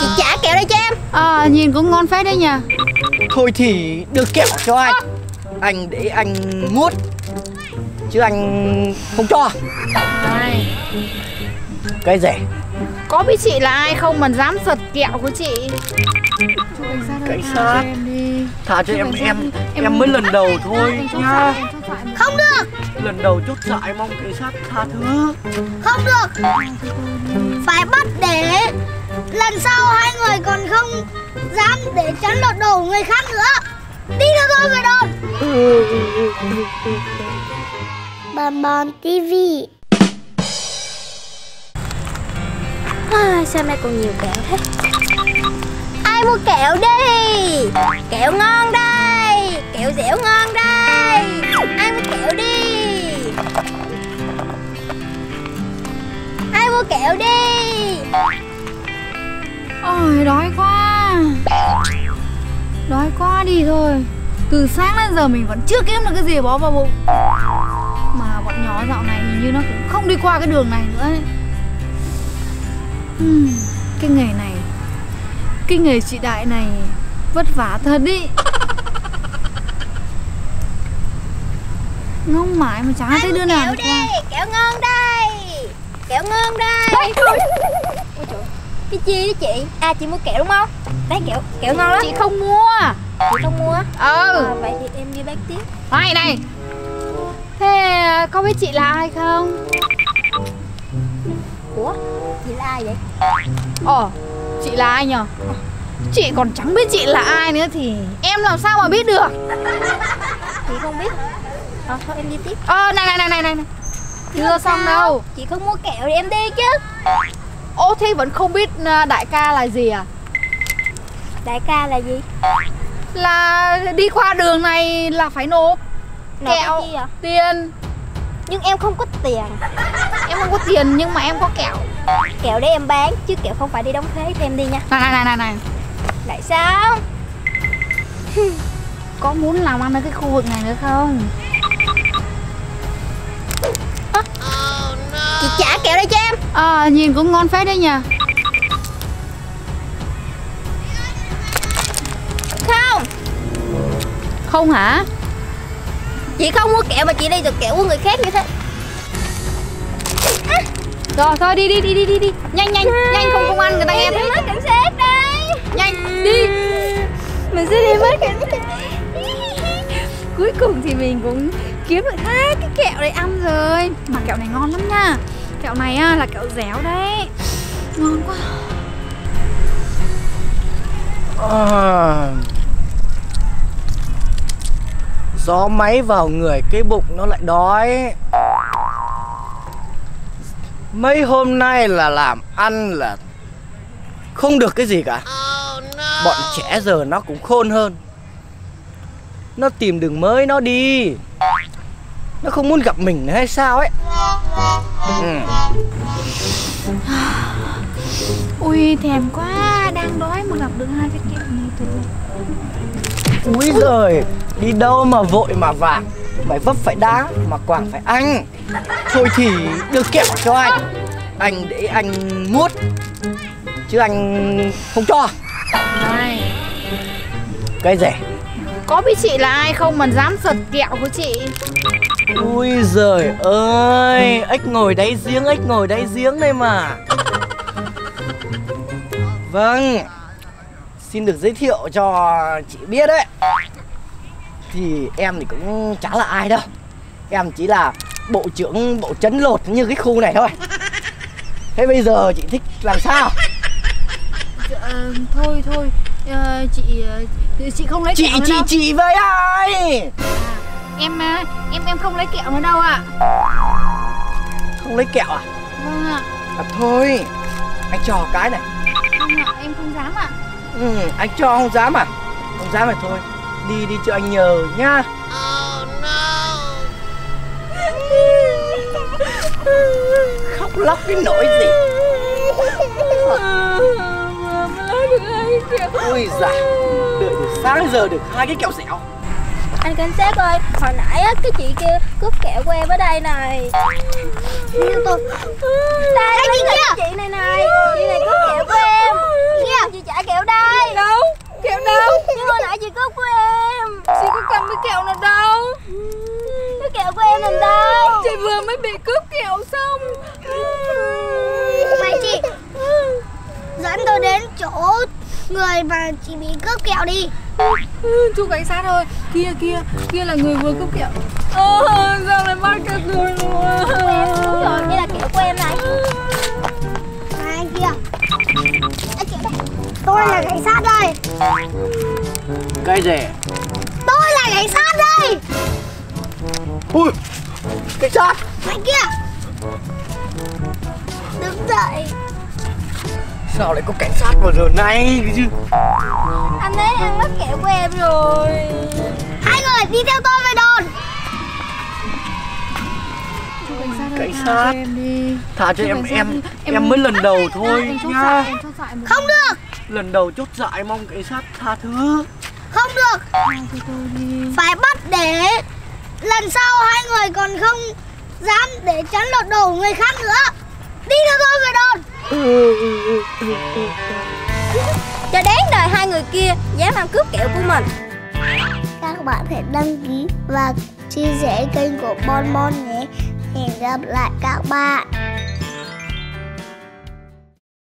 Chị trả kẹo đây cho em. À nhìn cũng ngon phết đấy nhỉ Thôi thì đưa kẹo cho anh. Anh để anh nuốt Chứ anh không cho. Cái gì Có biết chị là ai không? Mà dám giật kẹo của chị. Cảnh sát. Thả cho em em. Em mới lần đầu thôi chốt nha. Chốt. Không được. Lần đầu chút dại mong cảnh sát tha thứ. Không được. Phải bắt để Lần sau hai người còn không Dám để chắn lọt đồ của người khác nữa. Đi được thôi về đồn. Bòn bòn TV à, Sao nay còn nhiều kẹo thế? Ai mua kẹo đi? Kẹo ngon đây Kẹo dẻo ngon đây. Ai mua kẹo đi. Ai mua kẹo đi? Ôi đói quá. Đói quá đi thôi. Từ sáng đến giờ mình vẫn chưa kiếm được cái gì bó vào bụng. Mà bọn nhỏ dạo này hình như nó cũng không đi qua cái đường này nữa ấy. Ừm, Cái nghề này Cái nghề chị đại này Vất vả thật đi Ngông mãi mà chả thấy đứa nào kẹo đi qua Kẹo ngon đây Kẹo ngon đây. Ôi trời. Cái chi đó chị? À chị mua kẹo đúng không? Đấy kẹo kẹo ngon lắm. Chị không mua. Chị không mua? Ừ. À, Vậy thì em đi bán tiếp. Này này. Thế có biết chị là ai không? Ủa Chị là ai vậy? Ồ Chị là ai nhờ? Chị còn chẳng biết chị là ai nữa thì Em làm sao mà biết được? Chị không biết. À, Thôi em đi tiếp. Ờ này này này này này. Chưa xong sao? đâu. Chị không mua kẹo thì em đi chứ. Ô thế vẫn không biết à, đại ca là gì à? Đại ca là gì? Là đi qua đường này là phải nộp Nộp Kẹo à Tiền. Nhưng em không có tiền Em không có tiền nhưng mà em có kẹo. Kẹo để em bán Chứ kẹo không phải đi đóng thuế thêm đi nha. Này này này này Tại sao? Có muốn làm ăn ở cái khu vực này nữa không? Chị trả kẹo đây cho em. À nhìn cũng ngon phết đấy nhỉ Không. Không hả? Chị không mua kẹo mà chị đi được kẹo của người khác như thế Rồi thôi đi đi đi đi đi đi. Nhanh nhanh nhanh không công an người ta nghe thấy. mất cảnh sát đây. Nhanh. Đi. Mình sẽ đi mất cảnh sát. Cuối cùng thì mình cũng kiếm được hai cái kẹo để ăn rồi. Mà kẹo này ngon lắm nha. Kẹo này á, là kẹo dẻo đấy. Ngon quá. À, Gió máy vào người cái bụng nó lại đói Mấy hôm nay là làm ăn là không được cái gì cả. Bọn trẻ giờ nó cũng khôn hơn. Nó tìm đường mới nó đi. Nó không muốn gặp mình hay sao ấy. Ừ. Ui thèm quá. Đang đói mà gặp được hai cái kẹo này thôi Úi giời Đi đâu mà vội mà vàng Phải vấp phải đá mà quàng phải anh Thôi thì đưa kẹo cho anh. Anh để anh nuốt Chứ anh không cho. Này. Cái gì? Có biết chị là ai không mà dám giật kẹo của chị? Ui giời ơi Ếch ngồi đáy giếng Ếch ngồi đáy giếng đây mà. Vâng Xin được giới thiệu cho chị biết đấy Thì em thì cũng chả là ai đâu. Em chỉ là bộ trưởng bộ chấn lột như cái khu này thôi. Thế bây giờ chị thích làm sao? Ờ, Thôi thôi. Ờ, chị ờ, chị không lấy Chị kẹo chị đâu. chị với ai? Em ờ, em em không lấy kẹo nữa đâu ạ. Không lấy kẹo à? Vâng ạ. À thôi. Anh cho cái này. Không ạ em không dám ạ. Ừ, anh cho không dám à? Không dám thì thôi đi đi cho anh nhờ nhá oh, no. khóc lóc cái nỗi gì? Ui dạ đợi sáng giờ được hai cái kẹo dẻo. Anh cảnh sát ơi hồi nãy á, cái chị kia cướp kẹo của em ở đây này. Yêu tôi. Đây cái chị này này. Chị này cướp kẹo của em. Kia. Chị trả kẹo đây. Đâu? Kẹo đâu? Nhưng hồi nãy chị cướp của kẹo nào đâu? Cái kẹo của em làm đâu? Chị vừa mới bị cướp kẹo xong. Vậy chị Dẫn tôi đến chỗ người mà chị bị cướp kẹo đi. Chú cảnh sát ơi Kia kia Kia là người vừa cướp kẹo. Ơ sao lại bắt các người rồi, đây là kẹo của em này. Này anh kia Anh kẹo đây Tôi là cảnh sát đây. Cái gì? Là cảnh sát đây. Ui, cảnh sát Anh kia Đứng dậy. Sao lại có cảnh sát vào giờ này chứ? Anh ấy ăn mất kẹo của em rồi. Hai người đi theo tôi về đồn. Cảnh sát. Thả cho em em em mới lần đầu thôi nha. Không được. Lần đầu chốt dại mong cảnh sát tha thứ. Không được tha cho tôi đi Phải bắt để Lần sau hai người còn không Dám để chắn lột đồ người khác nữa. Đi theo tôi về đồn. Cho đến đời hai người kia dám ăn cướp kẹo của mình. Các bạn hãy đăng ký và chia sẻ kênh của Bon Bon nhé. Hẹn gặp lại các bạn